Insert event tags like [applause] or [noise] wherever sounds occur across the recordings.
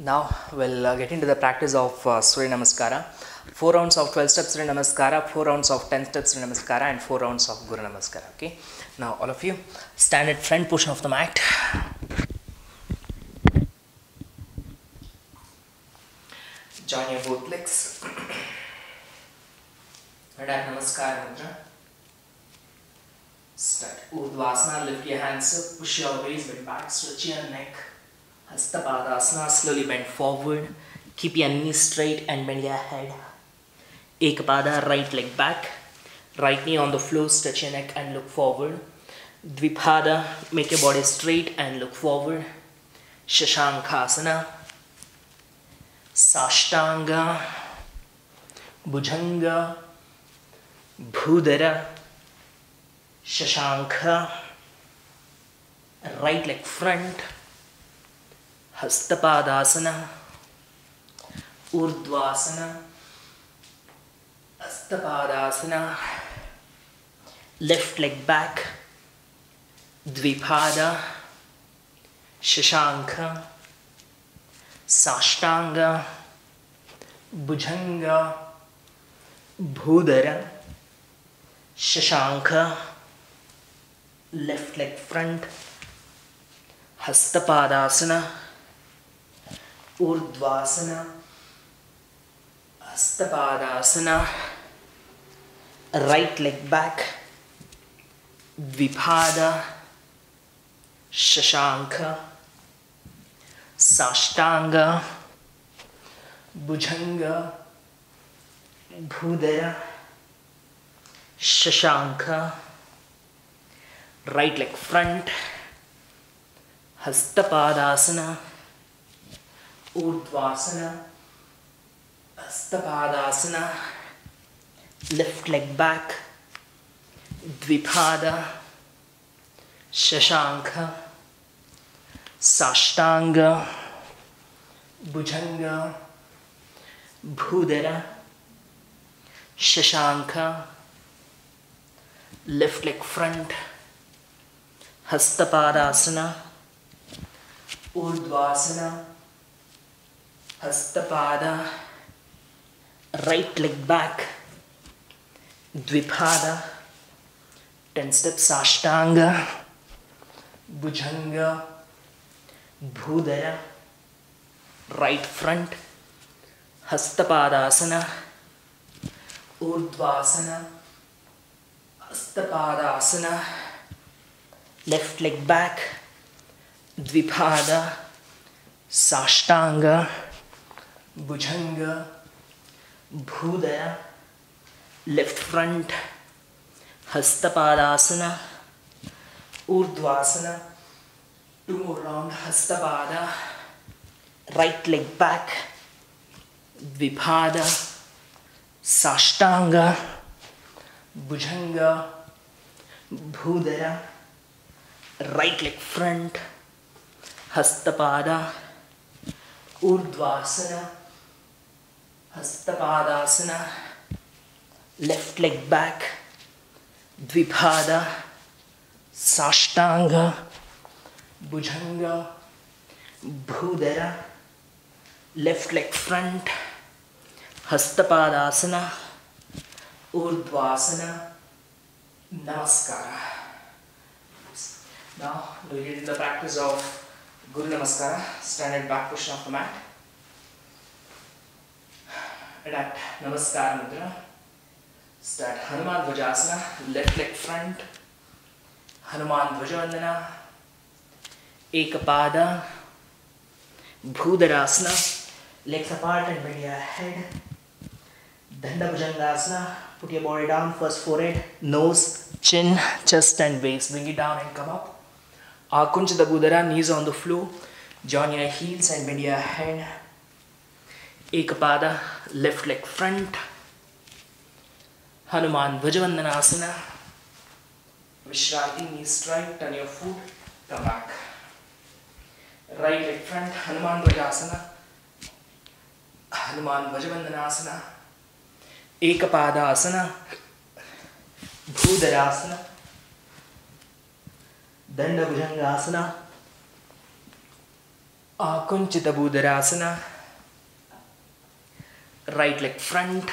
Now we'll uh, get into the practice of uh, Surya Namaskara. Four rounds of 12 steps Surya Namaskara, four rounds of 10 steps Surya Namaskara, and four rounds of Guru Namaskara. Okay. Now all of you stand at front portion of the mat. Join your both legs. [coughs] At Namaskar Mudra. Start. Urdhvasana, lift your hands up, push your waist bend back, stretch your neck. Hastapadasana, slowly bend forward. Keep your knees straight and bend your head. Ekapada, right leg back. Right knee on the floor, stretch your neck and look forward. Dvipada, make your body straight and look forward. Shashankasana. Sashtanga. Bhujanga. Bhudara. Shashankha. Right leg front. Hastapadasana. Urdhvasana. Hastapadasana. Left leg back. Dvipada. Shashankha. Sashtanga. Bhujanga. Bhudara. Shashankha. Left leg front. Hastapadasana. Urdhvasana Hastapadasana right leg back Dvipada Shashank Sashtang Bhujang Bhudar Shashank right leg front Hastapadasana. Urdhvasana. Hastapadasana. Left leg back. Dvipada. Shashankha. Sashtanga. Bhujanga. Bhudara. Shashankha. Left leg front. Hastapadasana. Urdhvasana. Hastapada. Right leg back. Dvipada. 10 steps Ashtanga. Bhujanga. Bhudara. Right front. Hastapadasana. Urdhvasana. Hastapadasana. Left leg back. Dvipada. Sashtanga. Bhujanga. Bhudara. Left front. Hastapadasana. Urdhvasana. Two more round. Hastapada. Right leg back. Dvipada. Sashtanga. Bhujanga. Bhudara. Right leg front. Hastapada. Urdhvasana. Hastapadasana. Left leg back. Dvipada. Sashtanga. Bhujanga. Bhudara. Left leg front. Hastapadasana. Urdhvasana. Namaskara. Now we into the practice of Guru Namaskara. Stand at back position of the mat. Adapt Namaskar Mudra. Start Hanuman Dvajasana. Left leg front. Hanuman Dvajavandana. Ekapada. Bhudarasana. Legs apart and bend your head. Danda Bhujangasana. Put your body down. First forehead, nose, chin, chest, and waist. Bring it down and come up. Akunchita Budara, knees on the floor. Join your heels and bend your head. Ekapada, left leg front. Hanuman Dvajavandanasana. Vishranti, knees straight, turn your foot, come back. Right leg front, Hanuman Dvajasana. Hanuman Dvajavandanasana. Ekapadasana. Bhudarasana. Danda Bhujangasana. Akunchita Bhudarasana. Right leg front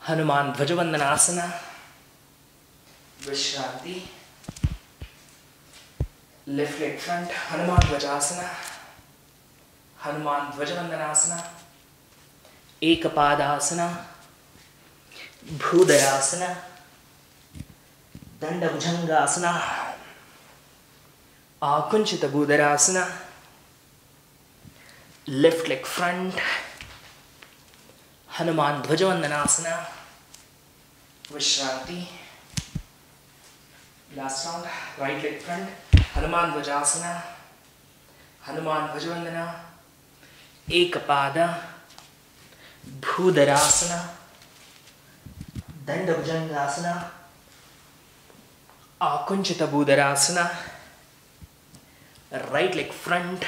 Hanuman Dhvajavandan asana Vishranti left leg front Hanuman Dhvajasana Hanuman Dhvajavandan asana Eka Padasana Bhudayasana Danda Bhujangasana Akunchita Bhudarasana left leg front Hanuman Dhvaja Vandanasana Vishranti last round right leg front Hanuman Dhvajasana, Hanuman Dhvaja Vandana Eka Pada Bhudharasana Danda Bhujangasana Akunchita Bhudharasana right leg front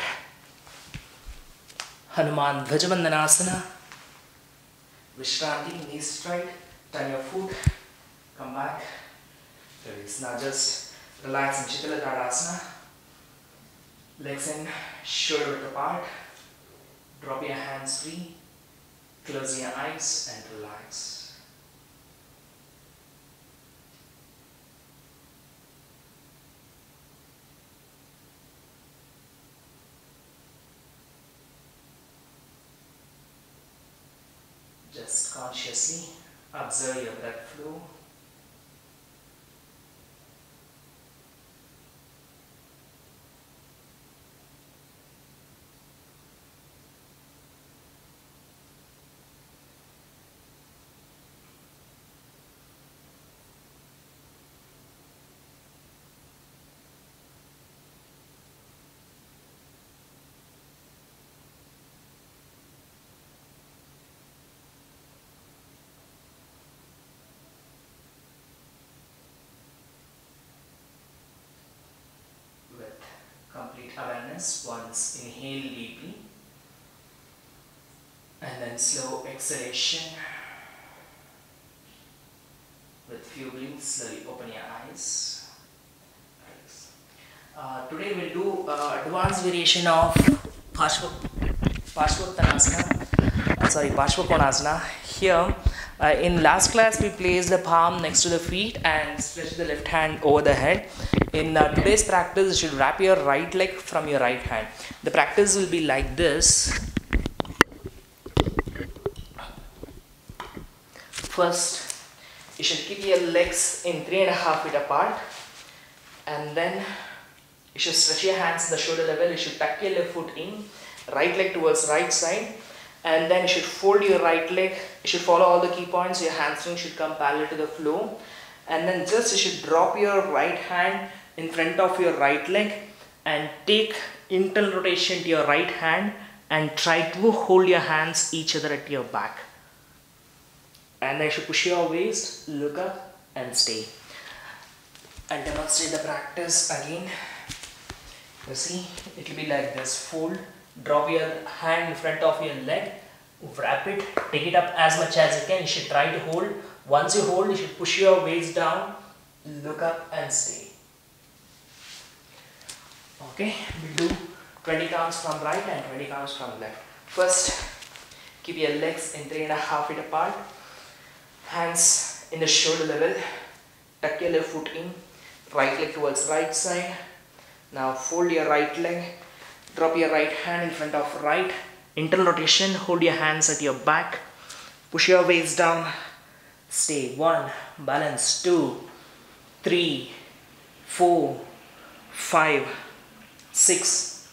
Hanuman Dhvaja Vandanasana Vishranti, knees straight, turn your foot, come back, release. Now just relax in Chitala Tadasana, legs in, shoulder width apart, drop your hands free, close your eyes and relax. Just consciously observe your breath flow. with Once inhale deeply and then slow exhalation. With few blinks, slowly open your eyes. Uh, today we'll do uh, advanced variation of Pashva, Pashvottanasana, uh, sorry, Pashvakonasana. Here, uh, in last class we placed the palm next to the feet and stretch the left hand over the head. In uh, today's practice, you should wrap your right leg from your right hand. The practice will be like this. First, you should keep your legs in three and a half feet apart, and then you should stretch your hands the shoulder level. You should tuck your left foot in, right leg towards right side, and then you should fold your right leg. You should follow all the key points. Your hamstring should come parallel to the floor, and then just you should drop your right hand in front of your right leg and take internal rotation to your right hand and try to hold your hands each other at your back. And then you should push your waist, look up and stay. And demonstrate the practice again. You see, it will be like this. Fold, drop your hand in front of your leg, wrap it, take it up as much as you can. You should try to hold. Once you hold, you should push your waist down, look up and stay. Okay, we'll do 20 counts from right and 20 counts from left. First, keep your legs in three and a half feet apart. Hands in the shoulder level. Tuck your left foot in. Right leg towards right side. Now fold your right leg. Drop your right hand in front of right. Internal rotation. Hold your hands at your back. Push your waist down. Stay. One. Balance. Two. Three. Four. Five six,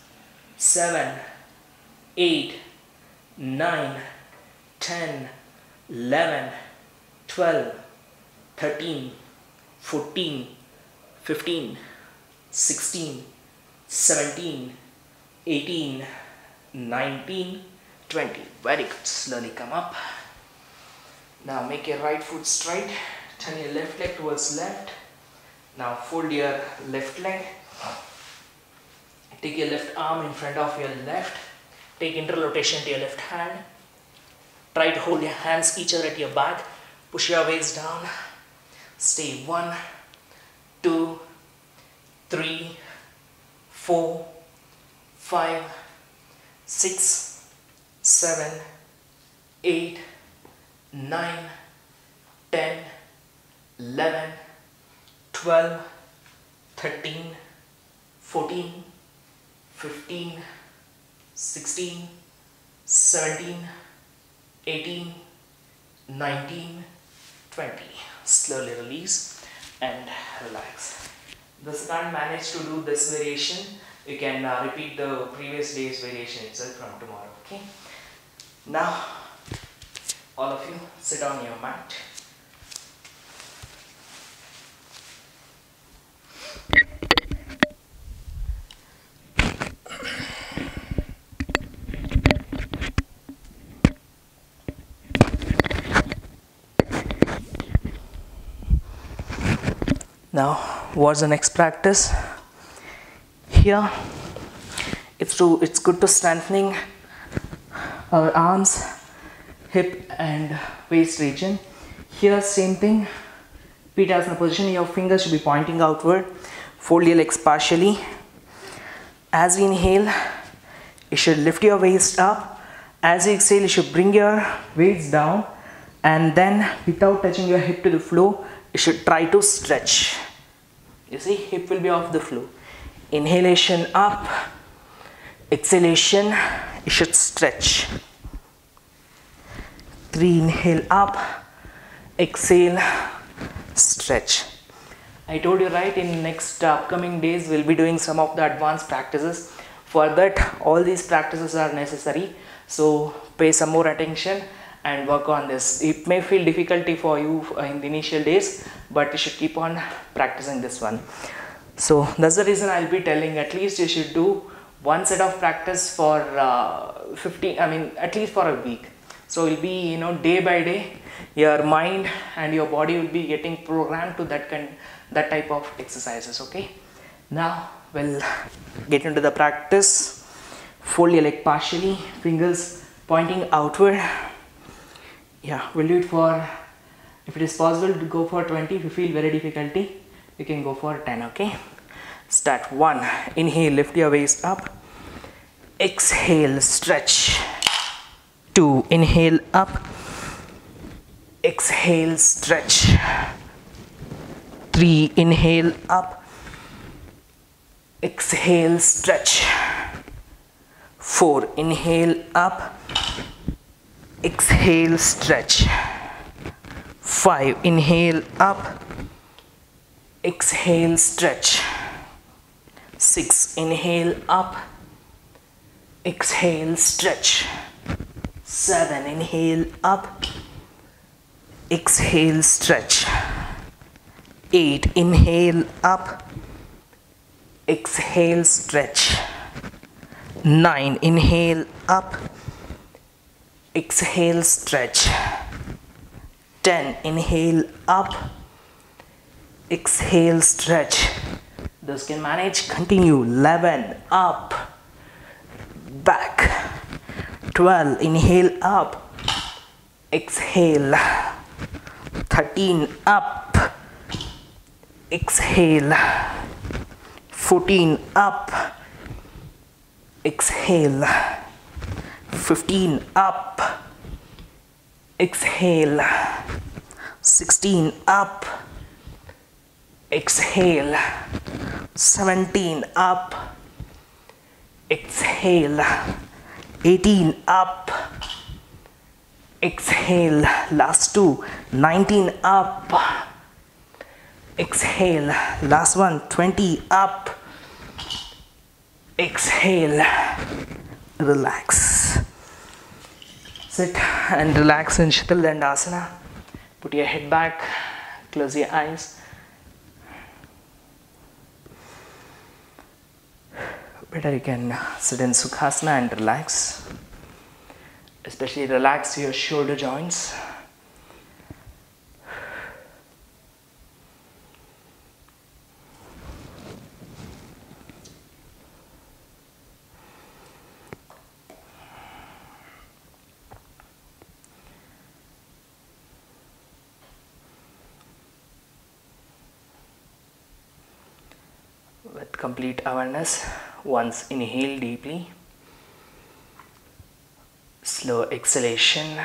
seven, eight, nine, ten, eleven, twelve, thirteen, fourteen, fifteen, sixteen, seventeen, eighteen, nineteen, twenty. Very good. Slowly come up. Now make your right foot straight. Turn your left leg towards left. Now fold your left leg Take your left arm in front of your left. Take internal rotation to your left hand. Try to hold your hands each other at your back. Push your waist down. Stay one, two, three, four, five, six, seven, eight, nine, ten, eleven, twelve, thirteen, fourteen, fifteen, sixteen, seventeen, eighteen, nineteen, twenty. Slowly release and relax. You can't manage to do this variation, you can uh, repeat the previous day's variation itself from tomorrow. Okay. Now, all of you sit on your mat. Now, what's the next practice? Here, it's to it's good to strengthening our arms, hip and waist region. Here, same thing. Feet as in a position. Your fingers should be pointing outward. Fold your legs partially. As inhale, you should lift your waist up. As you exhale, you should bring your weights down, and then without touching your hip to the floor, you should try to stretch. You see, hip will be off the floor. Inhalation up, exhalation, you should stretch. Three, inhale up, exhale, stretch. I told you right in next upcoming days we'll be doing some of the advanced practices. For that, all these practices are necessary. So pay some more attention and work on this. It may feel difficulty for you in the initial days, but you should keep on practicing this one. So that's the reason I'll be telling at least you should do one set of practice for uh, 15, I mean at least for a week. So it'll be you know day by day your mind and your body will be getting programmed to that kind that type of exercises okay? Now we'll get into the practice. Fold your leg partially fingers pointing outward. Yeah we'll do it for if it is possible to go for 20 if you feel very difficulty you can go for 10 okay? Start one. Inhale lift your waist up. Exhale stretch. Two. Inhale up. Exhale stretch. 3 inhale up. Exhale stretch. 4 inhale up. Exhale stretch. 5 inhale up exhale stretch. 6 inhale up. Exhale stretch. 7 inhale up. Exhale stretch. 8 inhale up. Exhale stretch. 9 inhale up. Exhale stretch. 10 inhale up exhale stretch. Those can manage. Continue. 11 up. Back. 12 inhale up. Exhale. 13 up. Exhale. 14 up. Exhale. 15 up. Exhale. 16 up exhale. 17 up. Exhale. 18 up. Exhale. Last two. 19 up. Exhale. Last one. 20 up. Exhale. Relax. Sit and relax in Shital Dandasana. Put your head back. Close your eyes better you can sit in Sukhasana and relax. Especially relax your shoulder joints. With complete awareness once inhale deeply. Slow exhalation.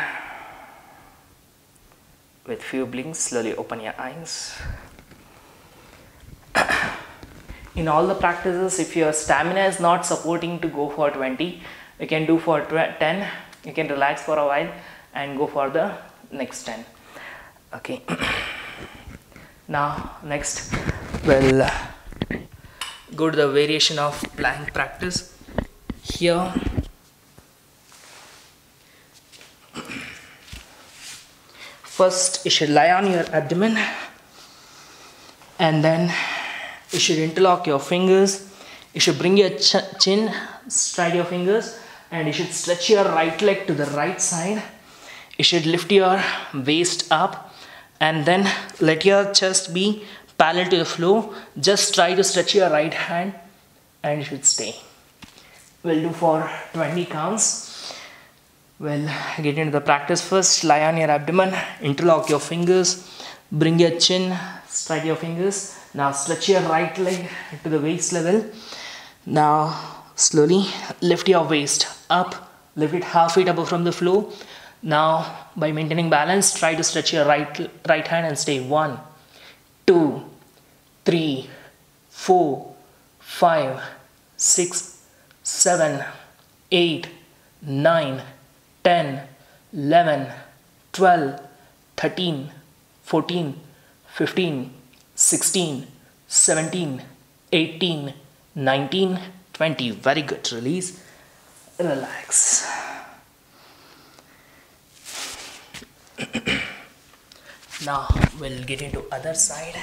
With few blinks slowly open your eyes. [coughs] In all the practices if your stamina is not supporting to go for 20 you can do for 10 you can relax for a while and go for the next 10 okay. [coughs] Now next. We'll go to the variation of plank practice. Here first you should lie on your abdomen and then you should interlock your fingers. You should bring your ch chin straight your fingers and you should stretch your right leg to the right side. You should lift your waist up and then let your chest be parallel to the floor. Just try to stretch your right hand and you should stay. We'll do for 20 counts. We'll get into the practice first. Lie on your abdomen. Interlock your fingers. Bring your chin. Straight your fingers. Now stretch your right leg to the waist level. Now slowly lift your waist up. Lift it half feet above from the floor. Now by maintaining balance try to stretch your right right hand and stay. One two three four five six seven eight nine ten eleven twelve thirteen fourteen fifteen sixteen seventeen eighteen nineteen twenty. Very good. Release. Relax [clears throat] now we'll get into other side.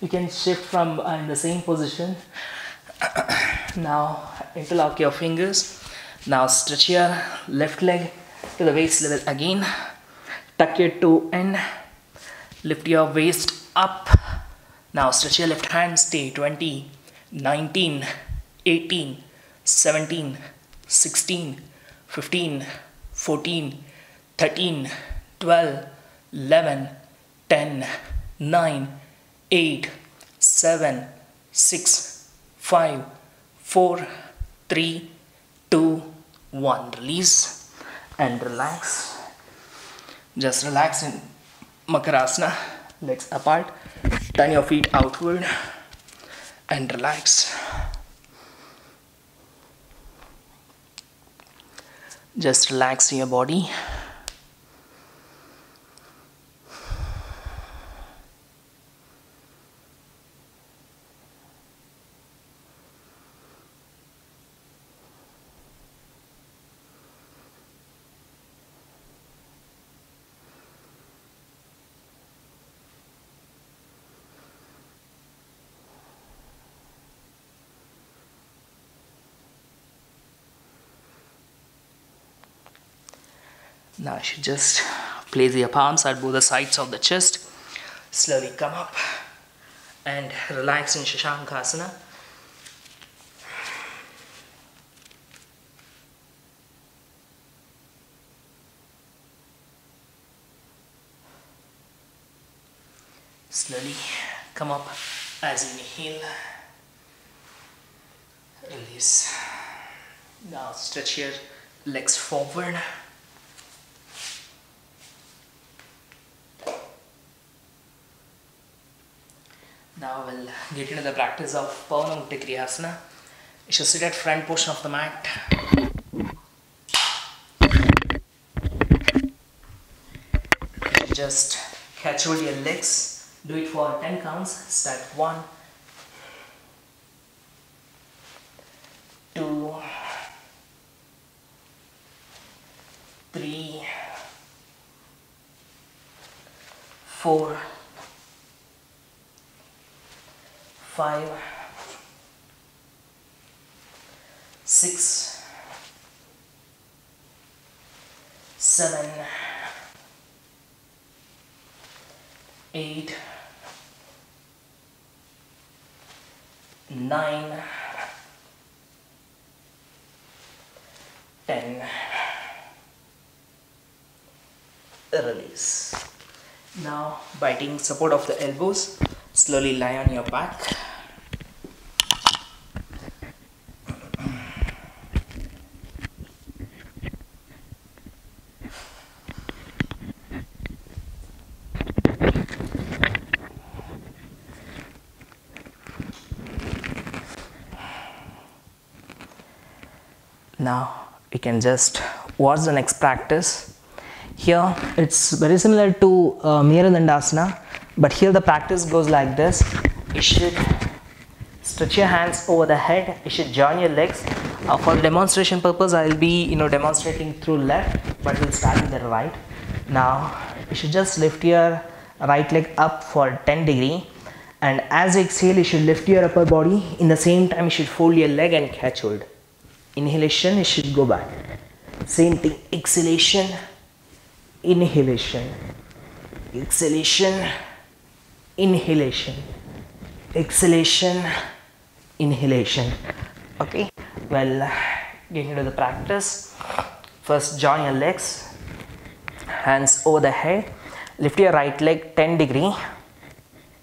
You can shift from uh, in the same position. [coughs] Now interlock your fingers. Now stretch your left leg to the waist level again. Tuck your toe in lift your waist up. Now stretch your left hand. Stay 20 19 18 17 16 15 14 13 12 11 10 9 8 7 6 5 4 3 2 1 release and relax. Just relax in makarasana. Legs apart. Turn your feet outward and relax just relax your body Now you should just place your palms at both the sides of the chest. Slowly come up and relax in Shashankasana. Slowly come up as you inhale. Release. Now stretch your legs forward. Now we'll get into the practice of Pavanamukta Kriyasana. You should sit at front portion of the mat. Just catch hold your legs. Do it for 10 counts. Start 1, 2, 3, 4, five, six, seven, eight, nine, ten. release. Now biting support of the elbows. Slowly lie on your back now we can just watch the next practice. Here it's very similar to uh, Dandasana but here the practice goes like this. You should stretch your hands over the head. You should join your legs. Uh, for demonstration purpose I will be you know demonstrating through left but we'll start with the right. Now you should just lift your right leg up for 10 degree. And as you exhale you should lift your upper body. In the same time you should fold your leg and catch hold inhalation it should go back. Same thing exhalation inhalation. Exhalation inhalation. Exhalation inhalation. Okay well getting into the practice. First join your legs. Hands over the head. Lift your right leg 10 degree.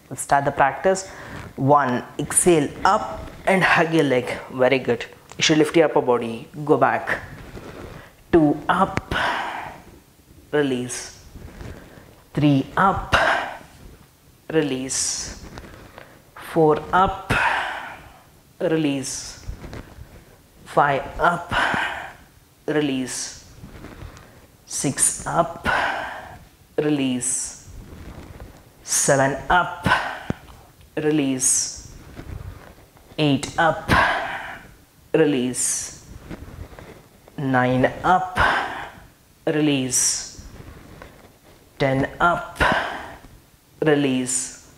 Let's start the practice. One exhale up and hug your leg. Very good you should lift your upper body. Go back two up. Release. Three up. Release. Four up. Release. Five up. Release. Six up. Release. Seven up. Release. Eight up release. 9 up. Release. 10 up. Release.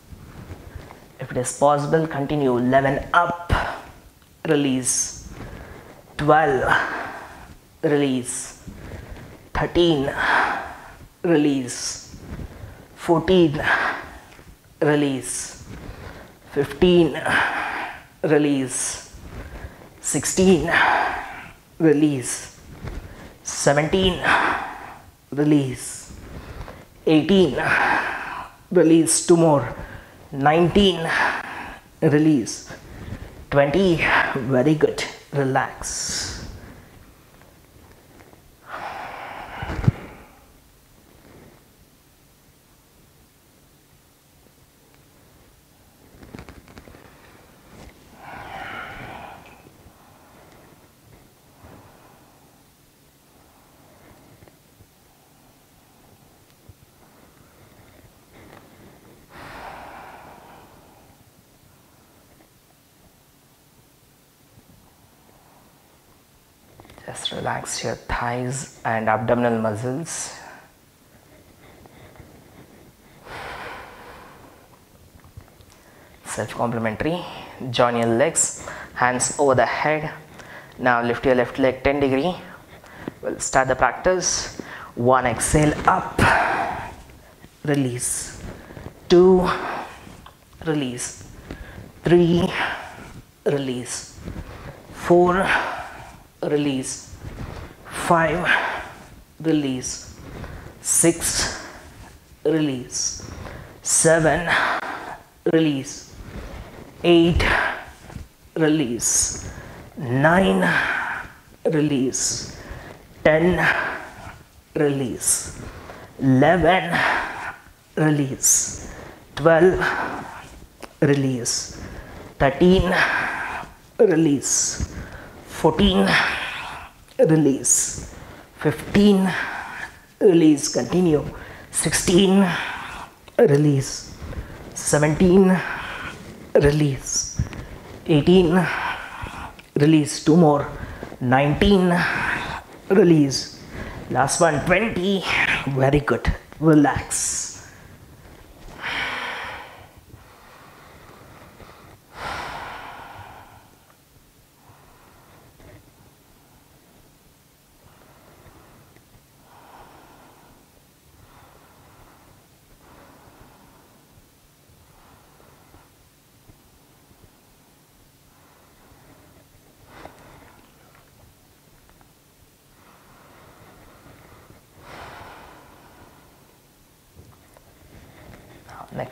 If it is possible continue. 11 up. Release. 12 release. 13 release. 14 release. 15 release 16 release. 17 release. 18 release two more. 19 release. 20 very good. Relax Just relax your thighs and abdominal muscles. Self complementary. Join your legs, hands over the head. Now lift your left leg 10 degree. We'll start the practice. One exhale up, release. Two, release. Three, release. Four, release 5 release 6 release 7 release 8 release 9 release 10 release 11 release 12 release 13 release 14 release. 15 release continue. 16 release. 17 release. 18 release. Two more. 19 release. Last one. 20 very good. Relax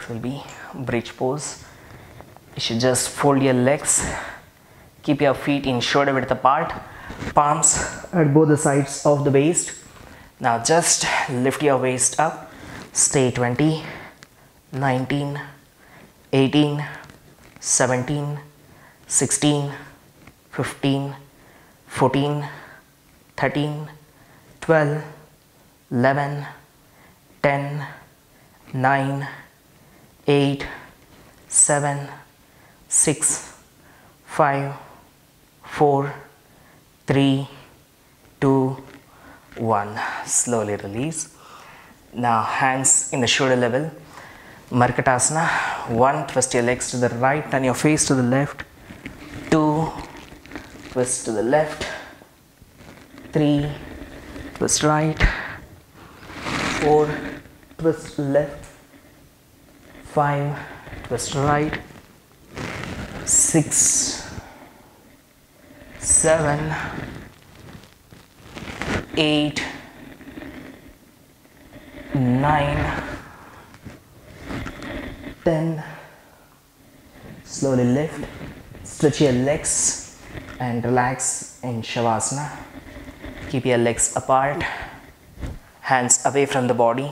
Will be bridge pose. You should just fold your legs, keep your feet in shoulder width apart, palms at both the sides of the waist. Now just lift your waist up, stay 20, 19, 18, 17, 16, 15, 14, 13, 12, 11, 10, 9, 8, 7, 6, 5, 4, 3, 2, 1. Slowly release. Now hands in the shoulder level. Markatasana. One, twist your legs to the right, turn your face to the left. Two, twist to the left. Three, twist right. Four, twist left. Five, twist right. Six, seven, eight, nine, ten. Slowly lift, stretch your legs and relax in Shavasana. Keep your legs apart, hands away from the body.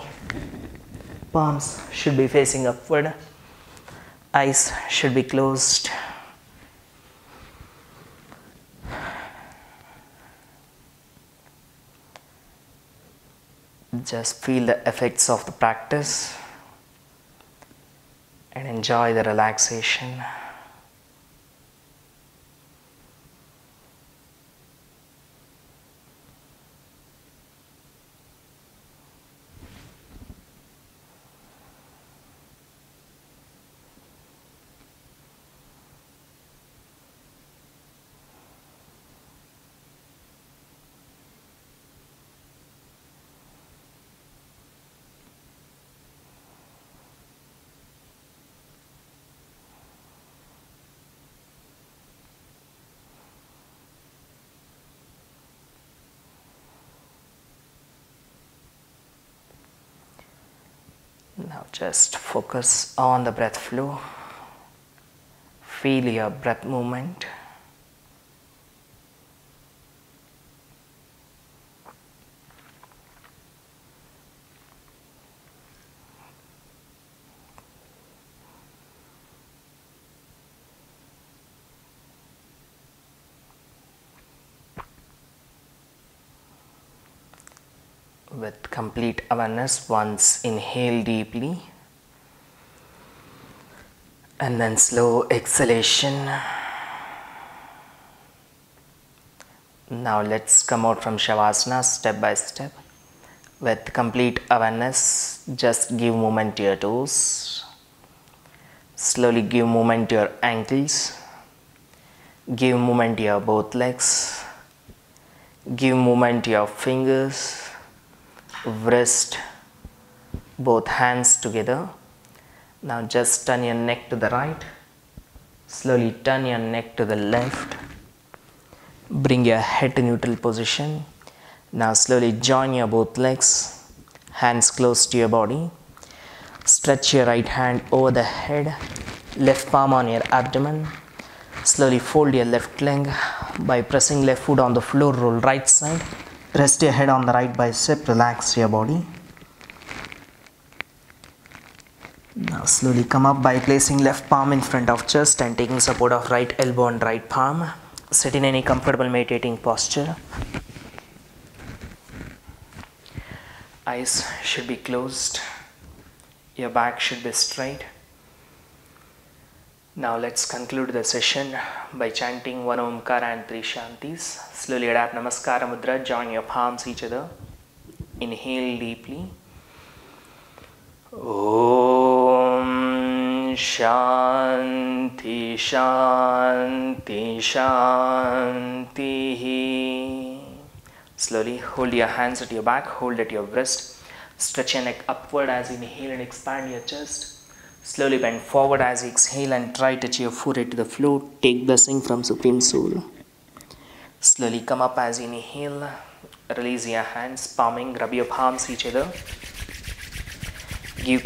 Palms should be facing upward, eyes should be closed. Just feel the effects of the practice and enjoy the relaxation. Now just focus on the breath flow. Feel your breath movement. with complete awareness once inhale deeply. And then slow exhalation. Now let's come out from shavasana step by step. With complete awareness just give movement to your toes. Slowly give movement to your ankles. Give movement to your both legs. Give movement to your fingers wrist, both hands together. Now just turn your neck to the right. Slowly turn your neck to the left. Bring your head to neutral position. Now slowly join your both legs, hands close to your body. Stretch your right hand over the head, left palm on your abdomen. Slowly fold your left leg by pressing left foot on the floor, roll right side Rest your head on the right bicep, relax your body. Now slowly come up by placing left palm in front of chest and taking support of right elbow and right palm. Sit in any comfortable meditating posture. Eyes should be closed. Your back should be straight. Now let's conclude the session by chanting one Omkara and three Shantis. Slowly adapt Namaskara Mudra, join your palms each other. Inhale deeply. Om Shanti Shanti Shanti. Slowly hold your hands at your back, hold at your wrist. Stretch your neck upward as you inhale and expand your chest. Slowly bend forward as you exhale and try to touch your forehead to the floor. Take blessing from Supreme Soul. Slowly come up as you inhale. Release your hands, palming, rub your palms each other. Give